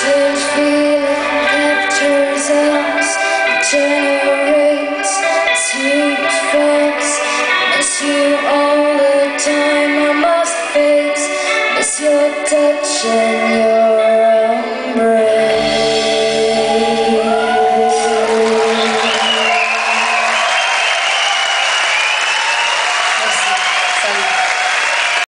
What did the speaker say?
Search feel?